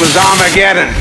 was Armageddon.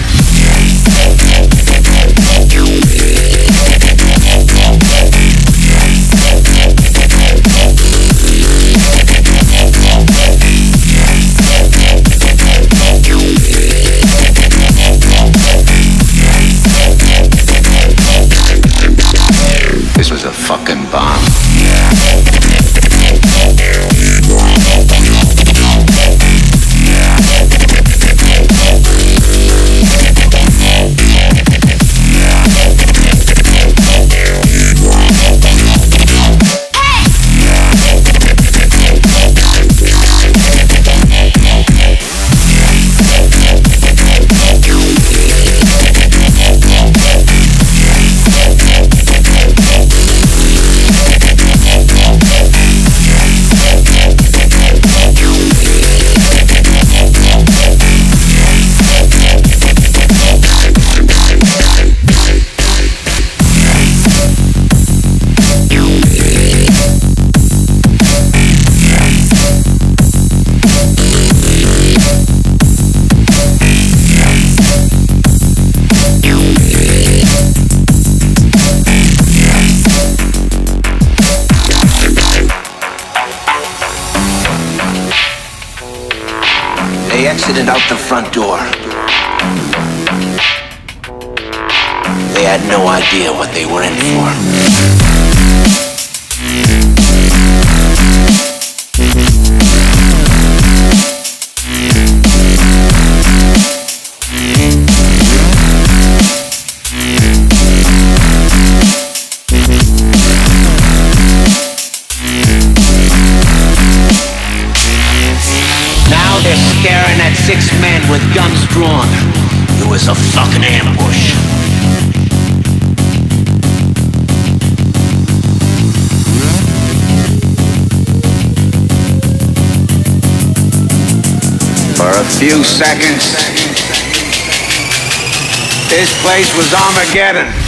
Seconds, this place was Armageddon.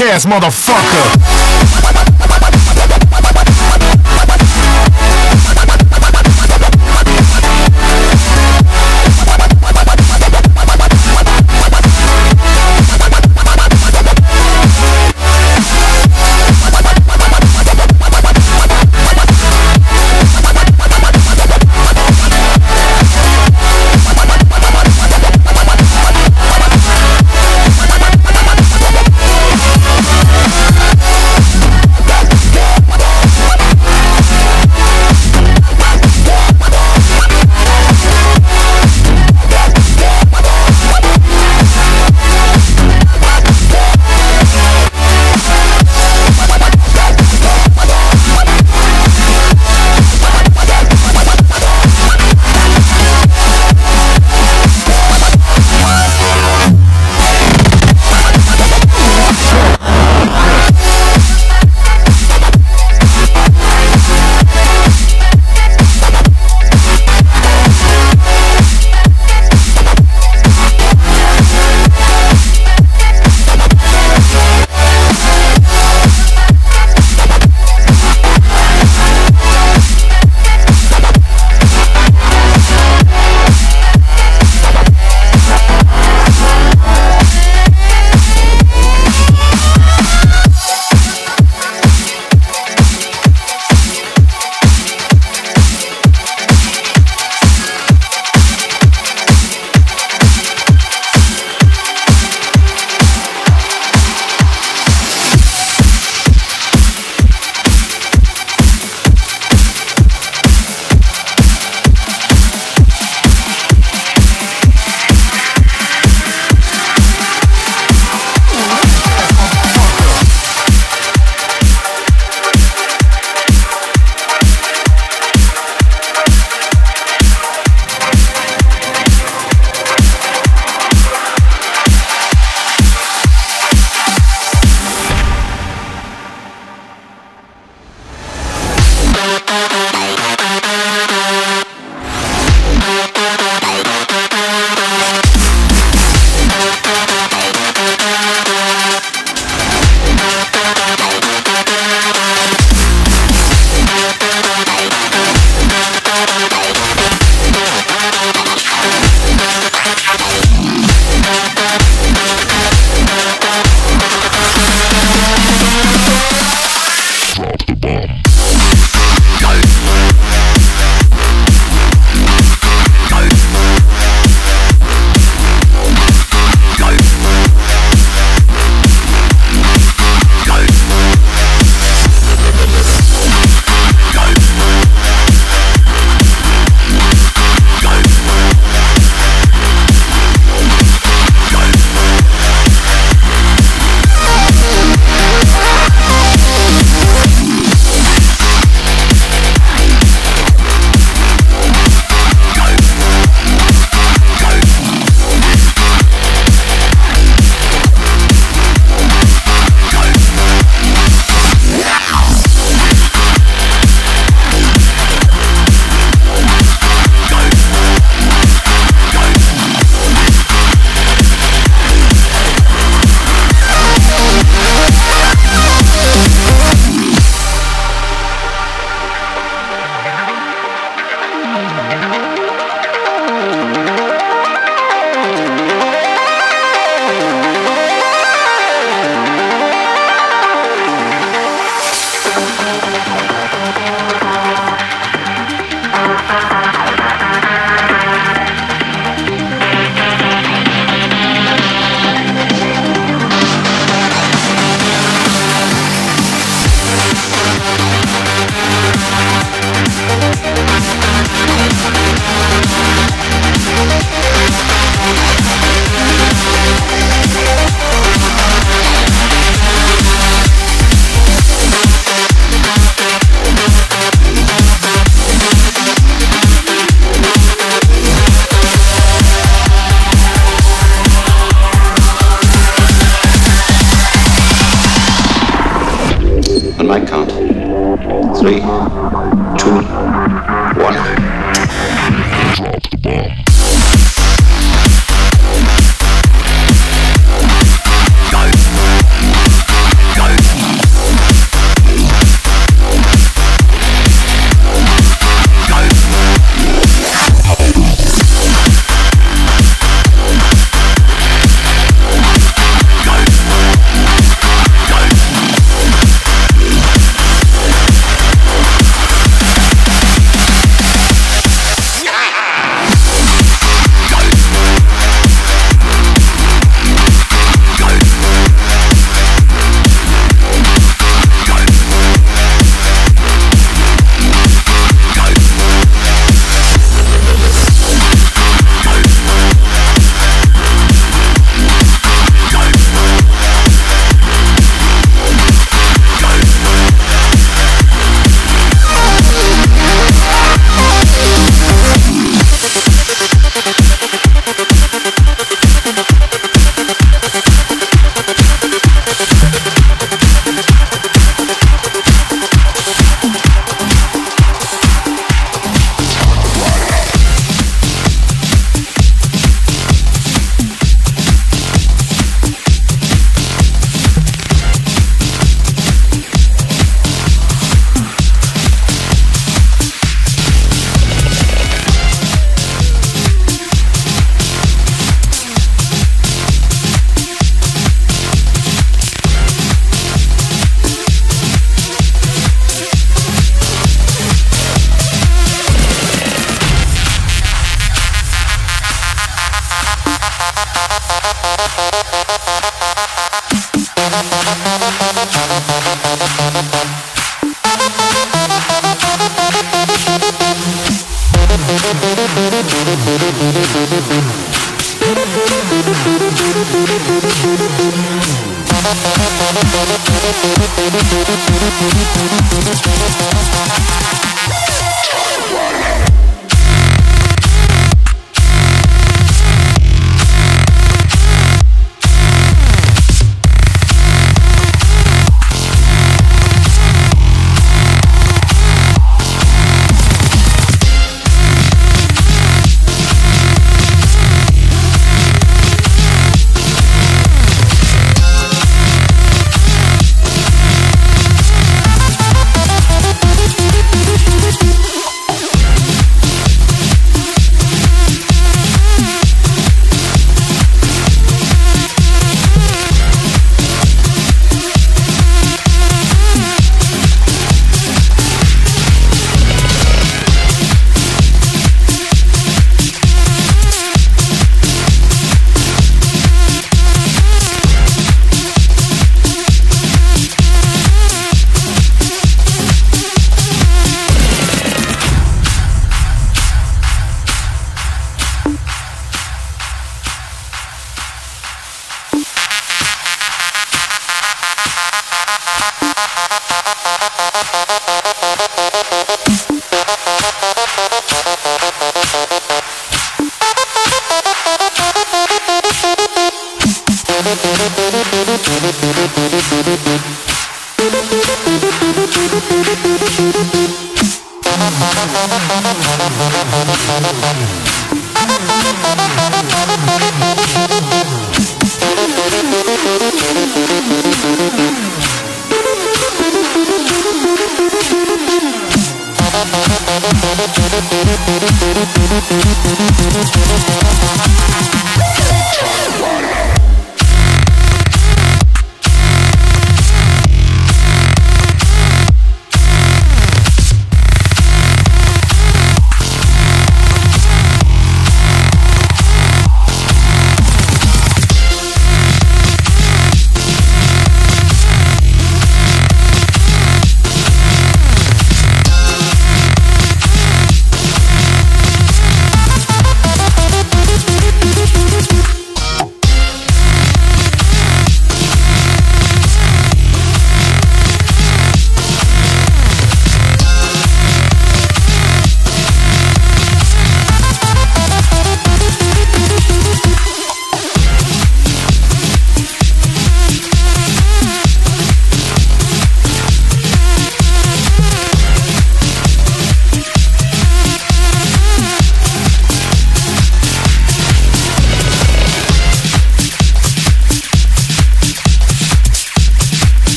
Ass motherfucker.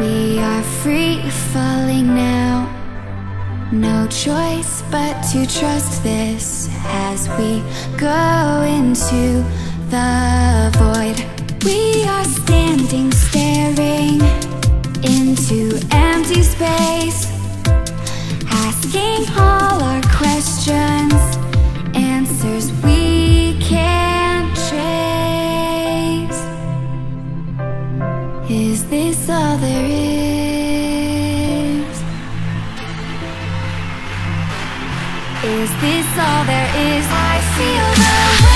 We are free falling now. No choice but to trust this as we go into the void. We are standing, staring into empty space, asking all our questions, answers we can't. all there is. I feel the way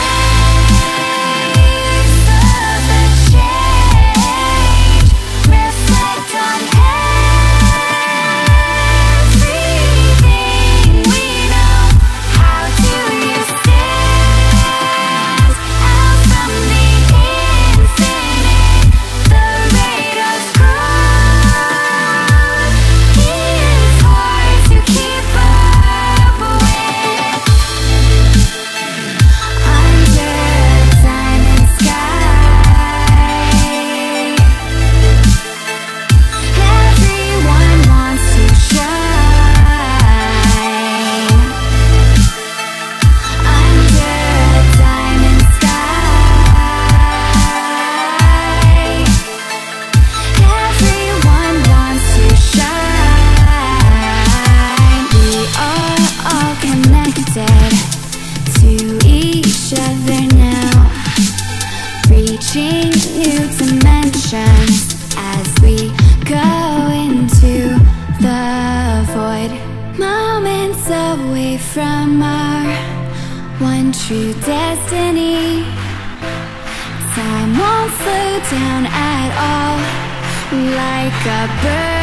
true destiny. Time won't slow down at all. Like a bird.